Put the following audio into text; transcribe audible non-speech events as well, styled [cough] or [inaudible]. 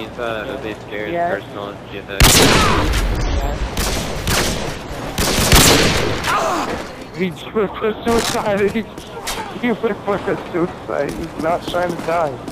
He's uh, bit scared Yeah. personal GFX. [laughs] [laughs] He went for suicide. He, he went for a suicide. He's not trying to die.